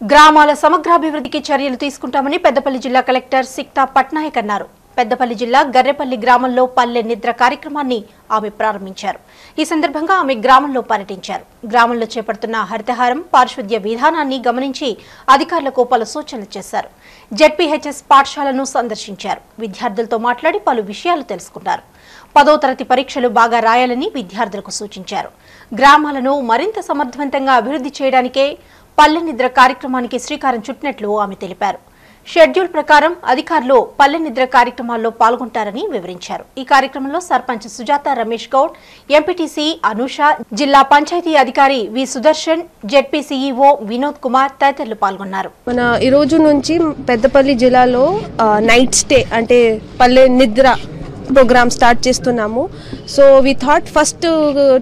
గ్రామాల సమగ్రాభివృద్ధికి చర్యలు తీసుకుంటామని పెద్దపల్లి జిల్లా కలెక్టర్ సిక్తా పట్నాయక్ అన్నారు. పెద్దపల్లి జిల్లా గర్రెపల్లి గ్రామంలో పల్లె నిద్ర కార్యక్రమాన్ని ఆమె ప్రారంభించారు. ఈ సందర్భంగా ఆమె గ్రామంలో పర్యటించారు. గ్రామంలో చేపడుతున్న హరితహారం పారిశుద్ధ్య విధానాన్ని గమనించి అధికారులకు పలు సూచనలు చేశారు. జెడ్పీహెచ్ఎస్ పాఠశాలను సందర్శించారు. విద్యార్థులతో మాట్లాడి పలు విషయాలు తెలుసుకున్నారు. పదో తరగతి పరీక్షలు బాగా రాయాలని విద్యార్థులకు సూచించారు. గ్రామాలను మరింత సమర్థవంతంగా అభివృద్ధి చేయడానికే పల్లె నిద్ర కార్యక్రమానికి శ్రీకారం చుట్టినట్లు ఆమె తెలిపారు. షెడ్యూల్ ప్రకారం అధికారులు పల్లె నిద్ర కార్యక్రమాల్లో పాల్గొంటారని వివరించారు. ఈ కార్యక్రమంలో సర్పంచ్ సుజాత రమేష్ గౌడ్ ఎంపీటీసీ అనూష జిల్లా పంచాయతీ అధికారి V Sudarshan ZP CEO Vinod Kumar తదితరులు పాల్గొన్నారు. మన ఈ రోజు నుంచి పెద్దపల్లి జిల్లాలో నైట్ స్టే అంటే పల్లె నిద్ర ప్రోగ్రామ్ స్టార్ట్ చేస్తున్నాము. So we thought first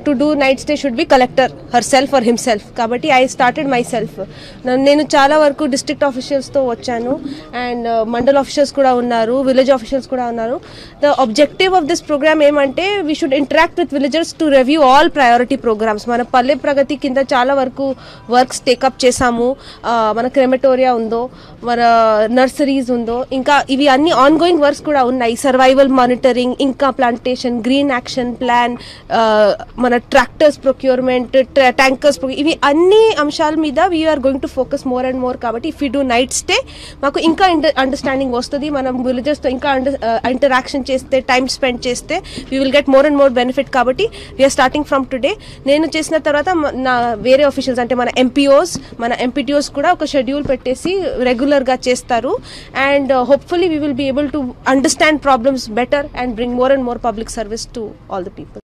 to do night stay should be collector herself or himself కాబట్టి ఐ స్టార్టెడ్ మై సెల్ఫ్ నేను చాలా వరకు డిస్ట్రిక్ట్ ఆఫీషియల్స్తో వచ్చాను. అండ్ మండల్ ఆఫీషియల్స్ కూడా ఉన్నారు విలేజ్ ఆఫీషియల్స్ కూడా ఉన్నారు. The objective of this programme ఏమంటే we should interact with villagers to review all priority programmes మన పల్లె ప్రగతి కింద చాలా వరకు వర్క్స్ టేకప్ చేశాము. మన క్రెమటోరియా ఉందో మన నర్సరీస్ ఉందో ఇంకా ఇవి అన్ని ఆన్ గోయింగ్ వర్క్స్ కూడా ఉన్నాయి. సర్వైవల్ మానిటరింగ్ ఇంకా ప్లాంటేషన్ గ్రీన్ యాక్షన్ ప్లాన్ మన ట్రాక్టర్స్ ప్రొక్యూర్మెంట్ ట్యాంకర్స్ ఇవి అన్ని అంశాల మీద we're going to focus more and more కాబట్టి if you do night stay మాకు ఇంకా అండర్స్టాండింగ్ వస్తుంది. మనం విలేజెస్తో ఇంకా ఇంటరాక్షన్ uh, చేస్తే టైం స్పెండ్ చేస్తే we will get more and more benefit కాబట్టి వీఆర్ స్టార్టింగ్ ఫ్రమ్ టుడే నేను చేసిన తర్వాత నా వేరే ఆఫీషియల్స్ అంటే మన ఎంపీఓస్ మన ఎంపీటీఓస్ కూడా ఒక షెడ్యూల్ పెట్టేసి రెగ్యులర్గా చేస్తారు. And hopefully we will be able to understand problems better and bring more and more public service to all the people.